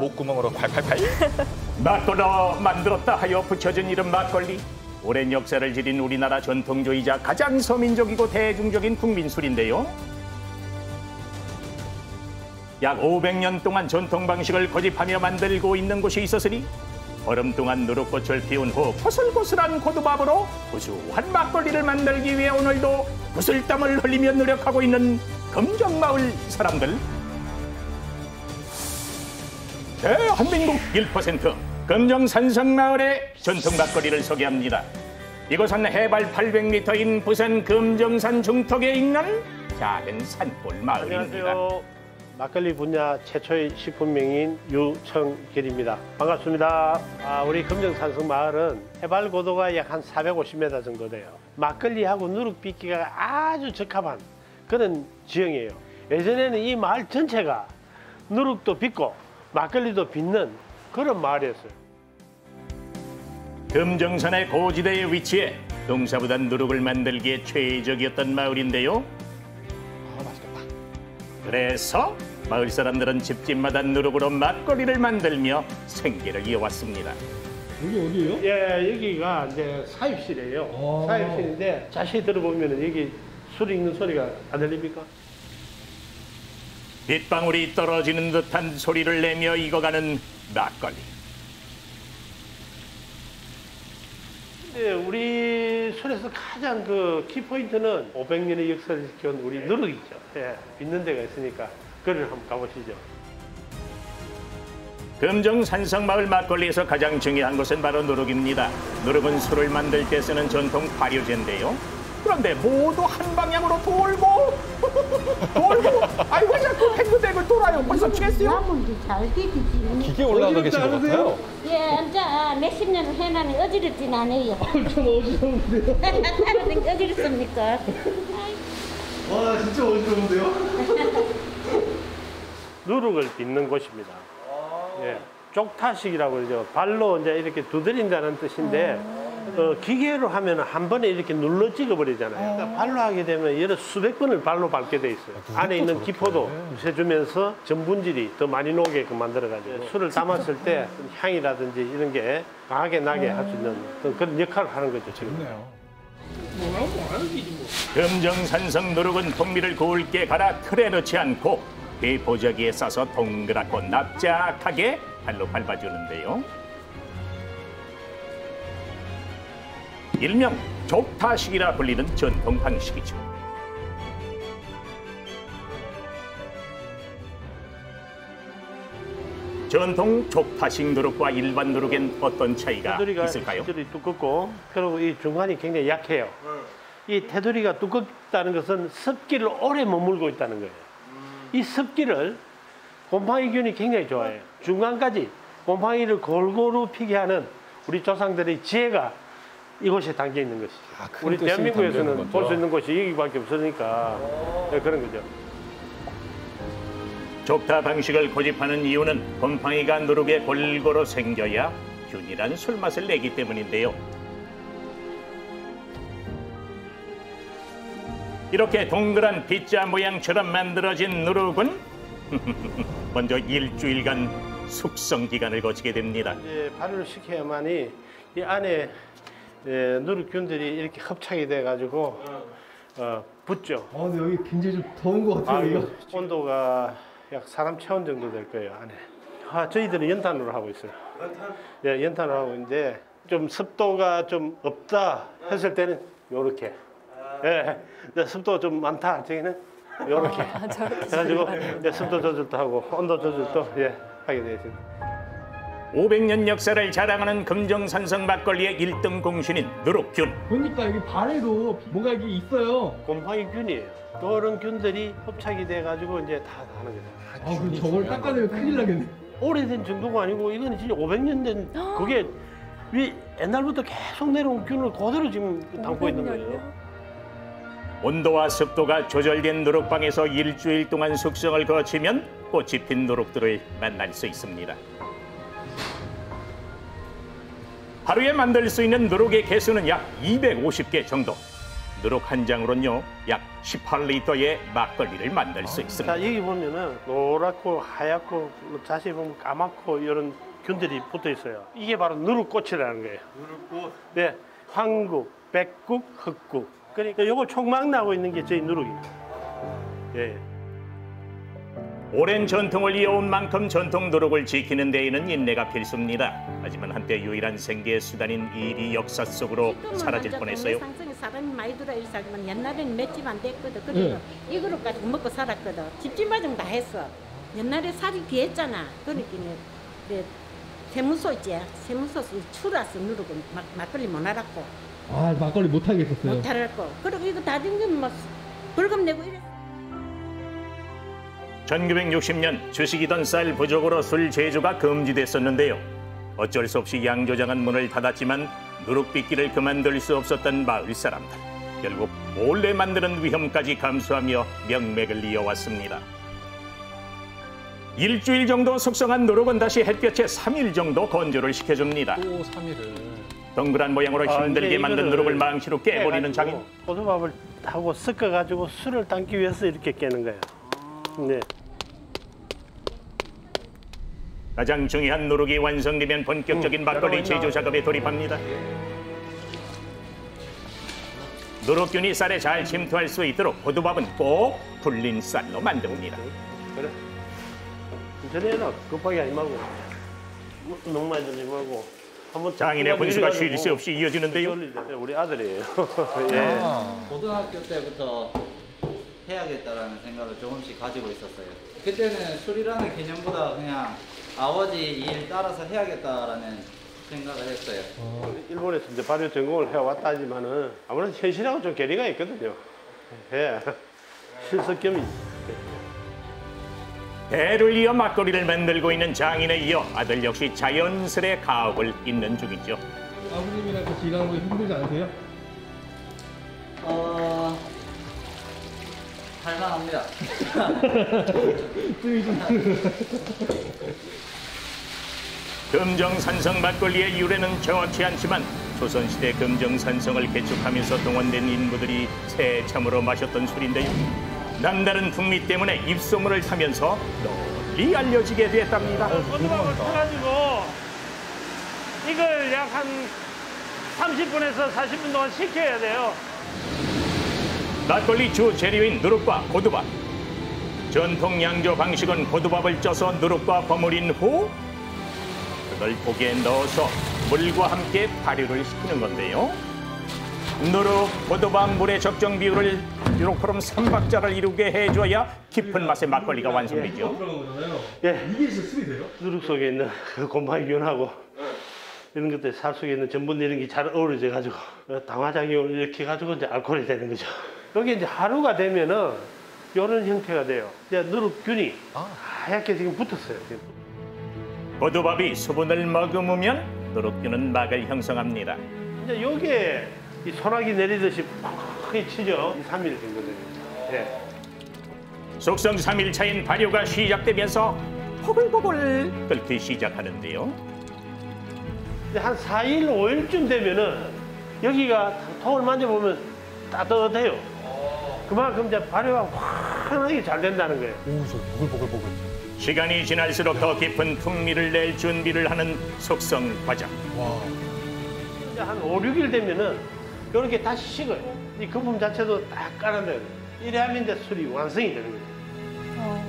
목구멍으로 팔팔팔. 막걸러 만들었다 하여 붙여진 이름 막걸리. 오랜 역사를 지닌 우리나라 전통주의자 가장 서민적이고 대중적인 국민술인데요. 약 500년 동안 전통 방식을 고집하며 만들고 있는 곳이 있었으니 얼음 동안 누룩꽃을 피운 후 포슬포슬한 고두밥으로 구수한 막걸리를 만들기 위해 오늘도 구슬땀을 흘리며 노력하고 있는 금정마을 사람들. 대한민국 1% 금정산성마을의 전통 막걸리를 소개합니다. 이곳은 해발 800m인 부산 금정산 중턱에 있는 작은 산골 마을입니다. 안녕하세요. 막걸리 분야 최초의 식품명인 유청길입니다. 반갑습니다. 아, 우리 금정산성 마을은 해발 고도가 약 한 450m 정도 돼요. 막걸리하고 누룩 빚기가 아주 적합한 그런 지형이에요. 예전에는 이 마을 전체가 누룩도 빚고 막걸리도 빚는 그런 마을이었어요. 금정산의 고지대에 위치해 동사보단 누룩을 만들기에 최적이었던 마을인데요. 아 맛있겠다. 그래서 마을 사람들은 집집마다 누룩으로 막걸리를 만들며 생계를 이어왔습니다. 여기 어디예요? 예, 여기가 이제 사입실이에요. 어. 사입실인데 자세히 들어보면 여기 술 익는 소리가 안 들립니까? 빗방울이 떨어지는 듯한 소리를 내며 익어가는 막걸리. 네, 우리 술에서 가장 그 키포인트는 500년의 역사를 지켜온 우리 누룩이죠. 예, 있는 데가 있으니까 그를 한번 가보시죠. 금정 산성마을 막걸리에서 가장 중요한 것은 바로 누룩입니다. 누룩은 술을 만들 때 쓰는 전통 발효제인데요. 그런데 모두 한 방향으로 돌고 돌고 아이고 왜 자꾸 팽글팽글 돌아요. 벌써 취했어요? 나무도 잘 되지. 기계 올라가 계신 것 같아요. 예, 이제 몇십 년을 해나니 어지럽진 않아요. 좀 어지러운데요? 어지럽습니까? 와 진짜 어지러운데요? 누룩을 빚는 곳입니다. 예, 쪽타식이라고 그러죠. 발로 이제 이렇게 두드린다는 뜻인데 어, 기계로 하면 한 번에 이렇게 눌러 찍어 버리잖아요. 그러니까 발로 하게 되면 여러 수백 번을 발로 밟게 돼 있어요. 안에 있는 기포도 없애주면서 전분질이 더 많이 녹게끔 만들어가지고 술을 담았을 때 향이라든지 이런 게 강하게 나게 할 수 있는 어떤 그런 역할을 하는 거죠, 지금. 좋네요. 금정산성 누룩은 통밀을 굵게 갈아 틀에 넣지 않고 대보자기에 싸서 동그랗고 납작하게 발로 밟아주는데요. 일명 족타식이라 불리는 전통 방식이죠. 전통 족타식 누룩과 일반 누룩엔 어떤 차이가 테두리가 있을까요? 테두리 두껍고 그리고 이 중간이 굉장히 약해요. 이 테두리가 두껍다는 것은 습기를 오래 머물고 있다는 거예요. 이 습기를 곰팡이균이 굉장히 좋아해요. 중간까지 곰팡이를 골고루 피게 하는 우리 조상들의 지혜가 이곳에 담겨 있는 것이죠. 아, 큰 우리 대한민국에서는 볼 수. 있는 곳이 여기밖에 없으니까 네, 그런 거죠. 족타 방식을 고집하는 이유는 곰팡이가 누룩에 골고루 생겨야 균일한 술맛을 내기 때문인데요. 이렇게 동그란 빗자 모양처럼 만들어진 누룩은 먼저 일주일간 숙성 기간을 거치게 됩니다. 이제 발효를 시켜야만이 이 안에 예, 누룩균들이 이렇게 hợp착이 돼가지고 어, 붙죠. 아 근데 여기 굉장히 좀 더운 것 같아요 아, 이거 온도가 약 사람 체온 정도 될 거예요 안에. 아, 저희들은 연탄으로 하고 있어요. 예, 연탄으로 하고 있는데 좀 습도가 좀 없다 했을 때는 요렇게. 예, 이제 습도 좀 많다 저기는 요렇게. 그래가지고 이제 습도 조절도 하고 온도 조절도 예 하게 되어 있습니다. 500년 역사를 자랑하는 금정산성 막걸리의 일등 공신인 누룩균. 보니까 여기 발에도 뭐가 이게 있어요 곰팡이균이에요. 그런 균들이 hợp착이 돼가지고 이제 다 하는 거죠. 아 그럼 저걸 닦아내면 큰일 나겠네 오래된 정도가 아니고 이거는 진짜 500년 된 그게 위 옛날부터 계속 내려온 균을 그대로 지금 담고 있는 거예요. 온도와 습도가 조절된 누룩방에서 일주일 동안 숙성을 거치면 꽃이 핀 누룩들을 만날 수 있습니다. 하루에 만들 수 있는 누룩의 개수는 약 250개 정도. 누룩 한 장으로는요 약 18리터의 막걸리를 만들 수자 있습니다. 여기 보면은 노랗고 하얗고 뭐 자세히 보면 까맣고 이런 균들이 붙어 있어요. 이게 바로 누룩꽃이라는 거예요. 누룩꽃. 네, 황국, 백국, 흑국. 그러니까 요거 총막 나고 있는 게 저희 누룩이에요. 예. 오랜 전통을 이어온 만큼 전통 누룩을 지키는 데에는 인내가 필수입니다. 하지만 한때 유일한 생계 수단인 일이 역사 속으로 사라질 뻔했어요. 상승에 사람이 많이 들어 일사지만 옛날에는 맷집 안 됐거든. 그래서 이거로 가지고 먹고 살았거든. 집집 마중 다 했어. 옛날에 살이 귀했잖아. 그러니까 네, 세무소 있지. 세무소에서 추라서 누르고 막, 막걸리 못 알았고 아 막걸리 못 하겠었어요. 못 알았고. 그리고 이거 다 댕기면 막 벌금 내고 이래. 1960년 주식이던 쌀 부족으로 술 제조가 금지됐었는데요. 어쩔 수 없이 양조장은 문을 닫았지만 누룩빚기를 그만둘 수 없었던 마을 사람들. 결국 몰래 만드는 위험까지 감수하며 명맥을 이어왔습니다. 일주일 정도 숙성한 누룩은 다시 햇볕에 3일 정도 건조를 시켜줍니다. 또 3일을. 동그란 모양으로 아, 힘들게 이제 만든 누룩을 망치로 깨버리는 장인. 고두밥을 하고 섞어가지고 술을 담기 위해서 이렇게 깨는 거예요. 네. 가장 중요한 누룩이 완성되면 본격적인 음, 막걸리 제조 작업에 돌입합니다. 누룩균이 쌀에 잘 침투할 수 있도록 고두밥은 꼭 불린 쌀로 만듭니다. 그래. 전에는 급하게 하지 말고 너무 많이 들지 말고 한번 장인의 쭉 분수가 쉴 새 없이 이어지는데요. 돌리잖아요. 우리 아들이에요. 예. 아, 고등학교 때부터 해야겠다라는 생각을 조금씩 가지고 있었어요. 그때는 술이라는 개념보다 그냥 아버지 일 따라서 해야겠다라는 생각을 했어요. 일본에서 이제 발효 전공을 해왔다 하지만은 아무래도 현실하고 좀 괴리가 있거든요. 예. 실습 겸이. 대를 이어 막걸리를 만들고 있는 장인에 이어 아들 역시 자연스레 가업을 잇는 중이죠. 아버님이랑 같이 일하는 거 힘들지 않으세요? 어... 할만합니다. 금정산성 막걸리의 유래는 정확치 않지만 조선시대 금정산성을 개축하면서 동원된 인부들이 새참으로 마셨던 술인데요. 남다른 풍미 때문에 입소문을 타면서 널리 알려지게 됐답니다. 고두밥을 쳐가지고 이걸 약 한 30분에서 40분 동안 식혀야 돼요. 막걸리 주 재료인 누룩과 고두밥. 전통 양조 방식은 고두밥을 쪄서 누룩과 버무린 후 그걸 고기에 넣어서 물과 함께 발효를 시키는 건데요. 누룩, 고두밥, 물의 적정 비율을 요렇게럼 삼박자를 이루게 해줘야 깊은 맛의 막걸리가 완성되죠. 거잖아요. 예. 이게 진짜 술이 돼요? 누룩 속에 있는 그 곰팡이균하고 이런 것들 살 속에 있는 전분 이런 게 잘 어우러져 가지고 당화작용을 이렇게 가지고 이제 알코올이 되는 거죠. 여기 이제 하루가 되면은 이런 형태가 돼요. 이제 누룩균이 하얗게 지금 붙었어요. 지금. 고두밥이 수분을 머금으면 누룩균은 막을 형성합니다. 이제 요게 이 소나기 내리듯이 팍하게 치죠. 2, 3일 정도 돼요. 예. 숙성 3일 차인 발효가 시작되면서 포글포글 끓기 시작하는데요. 이제 한 4일, 5일쯤 되면은 여기가 통을 만져보면 따뜻해요. 그만큼 이제 발효가 환하게 잘 된다는 거예요. 오, 저 보글보글보글. 시간이 지날수록 더 깊은 풍미를 낼 준비를 하는 숙성 과정. 와, 이제 한 5, 6일 되면은 이렇게 다시 식어요. 이 거품 자체도 딱 깔아내요. 이래 하면 이제 술이 완성이 되는 거죠.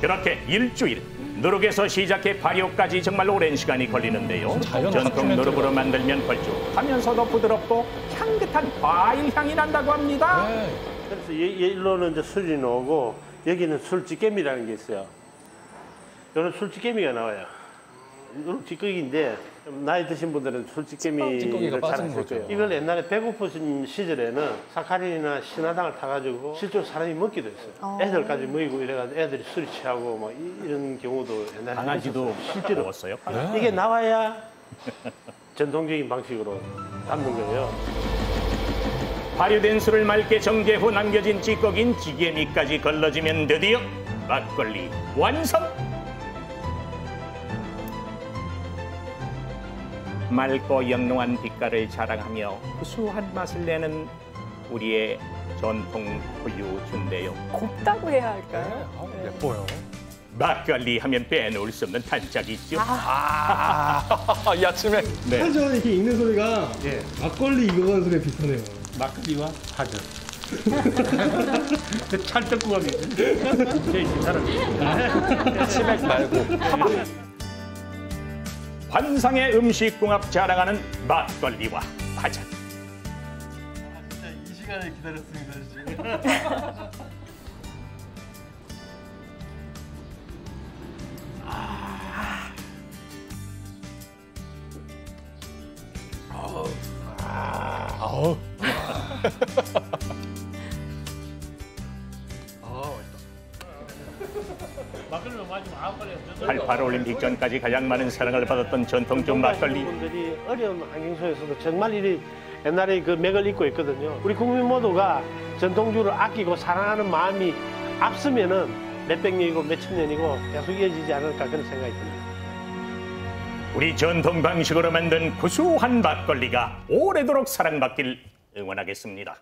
그렇게 일주일 누룩에서 시작해 발효까지 정말 오랜 시간이 걸리는데요. 자연 전통 누룩으로 만들면 걸쭉하면서도 부드럽고 향긋한 과일 향이 난다고 합니다. 네. 그래서 이- 일로는 이제 술이 나오고 여기는 술찌개미라는 게 있어요. 이런 술찌개미가 나와요. 이런 찌꺼기인데 좀 나이 드신 분들은 술찌개미를 잘 빠진 아실 거죠. 거예요. 이걸 옛날에 배고프신 시절에는 사카린이나 신화당을 타가지고 실제로 사람이 먹기도 했어요. 애들까지 먹이고 이래가지고 애들이 술이 취하고 뭐 이- 이런 경우도 옛날에 강아지도. 실제로 먹었어요. 이게 나와야 전통적인 방식으로 담는 거예요. 발효된 술을 맑게 정제 후 남겨진 찌꺼긴 찌개미까지 걸러지면 드디어 막걸리 완성! 맑고 영롱한 빛깔을 자랑하며 구수한 맛을 내는 우리의 전통 준대요. 곱다고 해야 할까요? 아우, 예뻐요. 막걸리 하면 빼놓을 수 없는 단짝이 있죠. 아, 이 아침에 네. 하죠 이렇게 읽는 소리가 예. 막걸리 익어가는 소리가 비슷하네요. 막걸리와 파전. 그 찰떡궁합이 제일 괜찮은 치맥 말고 환상의 음식 궁합 자랑하는 막걸리와 파전. 이 시간을 기다렸습니다 지금. 아우. 올림픽 전까지 가장 많은 사랑을 받았던 전통적 막걸리. 분들이 어려운 환경 속에서도 정말 이 옛날에 그 맥을 잇고 있거든요. 우리 국민 모두가 전통주를 아끼고 사랑하는 마음이 앞서면은 몇백 년이고 몇천 년이고 계속 이어지지 않을까 그런 생각이 듭니다. 우리 전통 방식으로 만든 구수한 막걸리가 오래도록 사랑받길 응원하겠습니다.